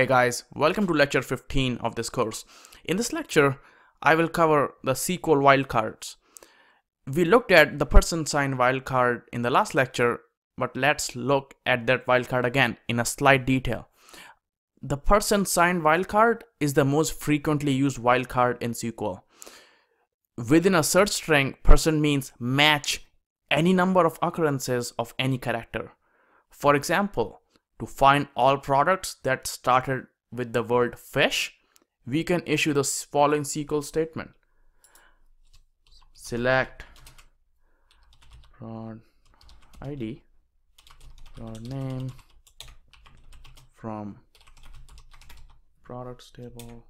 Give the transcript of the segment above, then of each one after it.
Hey guys, welcome to lecture 15 of this course. In this lecture, I will cover the SQL wildcards. We looked at the percent sign wildcard in the last lecture, but let's look at that wildcard again in a slight detail. The percent sign wildcard is the most frequently used wildcard in SQL. Within a search string, percent means match any number of occurrences of any character. For example, to find all products that started with the word fish, we can issue the following SQL statement. Select prod ID, prod name from products table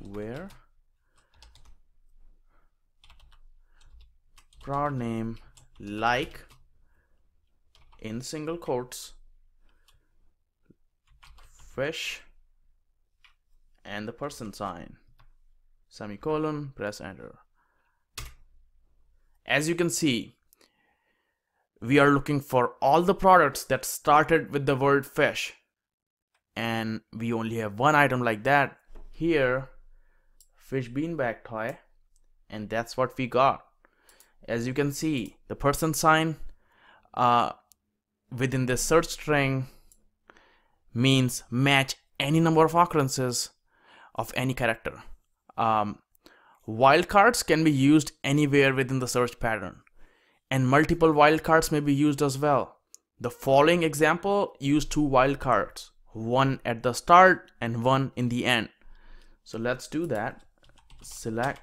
where prod name like in single quotes fish and the percent sign. Semicolon press enter. As you can see we are looking for all the products that started with the word fish and we only have one item like that here fish beanbag toy. And that's what we got. As you can see the percent sign uh, within the search string means match any number of occurrences of any character. Um, wildcards can be used anywhere within the search pattern and multiple wildcards may be used as well. The following example use two wildcards, one at the start and one in the end. So let's do that. Select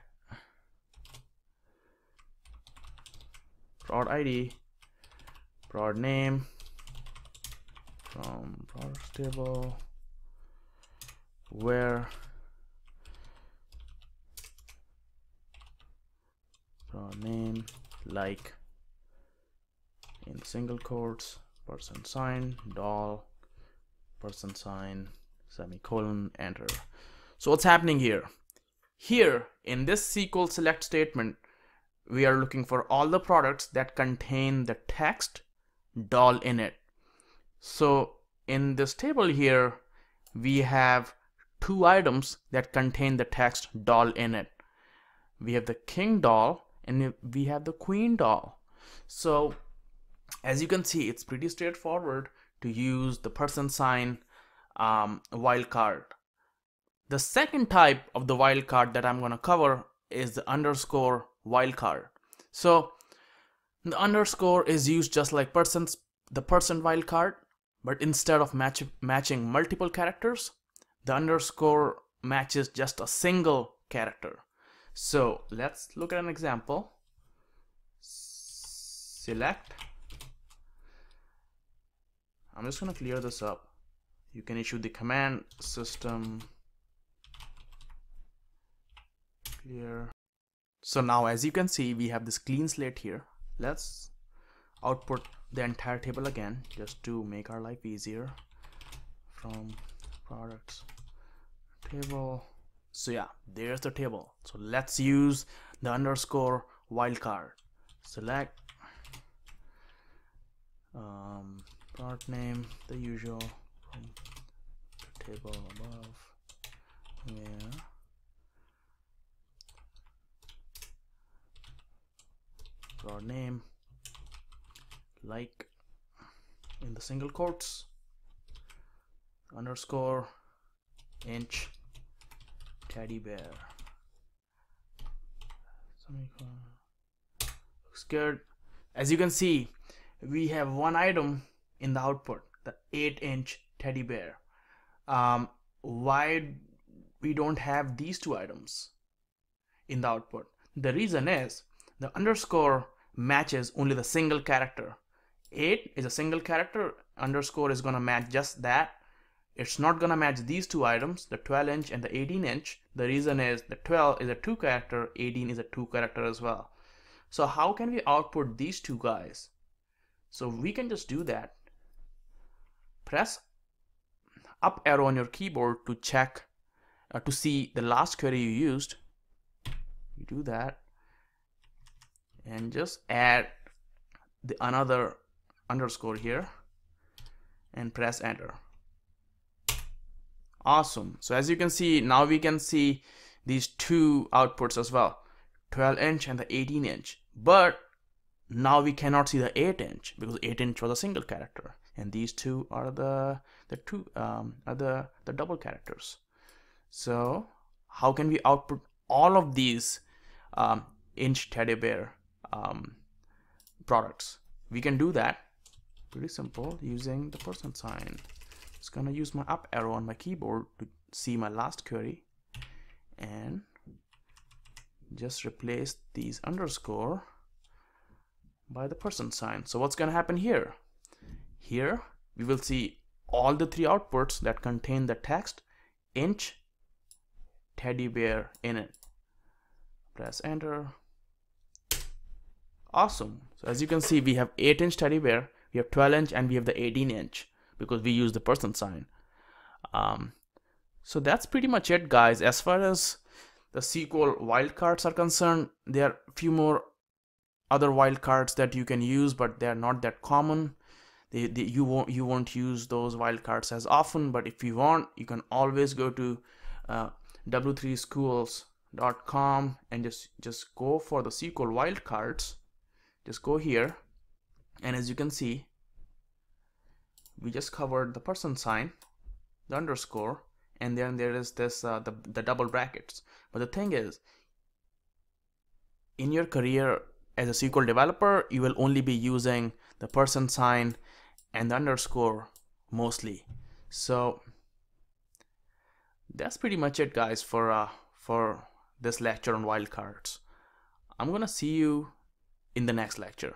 prod ID, prod name, from products table where name like in single quotes percent sign doll percent sign semicolon enter. So what's happening here? Here in this SQL select statement we are looking for all the products that contain the text doll in it so in this table here, we have two items that contain the text doll in it. We have the king doll and we have the queen doll. So as you can see, it's pretty straightforward to use the percent sign um, wildcard. The second type of the wildcard that I'm going to cover is the underscore wildcard. So the underscore is used just like persons the percent wildcard but instead of match, matching multiple characters, the underscore matches just a single character. So let's look at an example. Select. I'm just going to clear this up. You can issue the command system clear. So now as you can see, we have this clean slate here. Let's output the entire table again just to make our life easier from products. Table. So yeah there's the table. So let's use the underscore wildcard select um, product name the usual from the table above. Yeah. Product name like in the single quotes underscore inch teddy bear. Looks good. As you can see we have one item in the output the 8 inch teddy bear. Um, why we don't have these two items in the output? The reason is the underscore matches only the single character 8 is a single character underscore is gonna match just that. It's not gonna match these two items the 12 inch and the 18 inch. The reason is the 12 is a two character 18 is a two character as well. So how can we output these two guys? So we can just do that. Press up arrow on your keyboard to check uh, to see the last query you used. You do that. And just add the another underscore here and press enter. Awesome. So as you can see now we can see these two outputs as well. 12 inch and the 18 inch. But now we cannot see the 8 inch because 8 inch was a single character. And these two are the the two um, are the the double characters. So how can we output all of these um, inch teddy bear um, products? We can do that pretty simple using the percent sign. Just gonna use my up arrow on my keyboard to see my last query and just replace these underscore by the person sign. So what's gonna happen here? Here we will see all the three outputs that contain the text inch teddy bear in it. Press enter. Awesome. So as you can see we have 8 inch teddy bear we have 12 inch and we have the 18 inch because we use the percent sign. Um, so that's pretty much it guys. As far as the SQL wildcards are concerned there are a few more other wildcards that you can use but they're not that common. They, they, you won't you won't use those wildcards as often but if you want you can always go to uh, w3schools.com and just just go for the SQL wildcards. Just go here and as you can see we just covered the percent sign the underscore and then there is this uh, the, the double brackets. But the thing is in your career as a SQL developer you will only be using the percent sign and the underscore mostly. So that's pretty much it guys for uh, for this lecture on wildcards. I'm gonna see you in the next lecture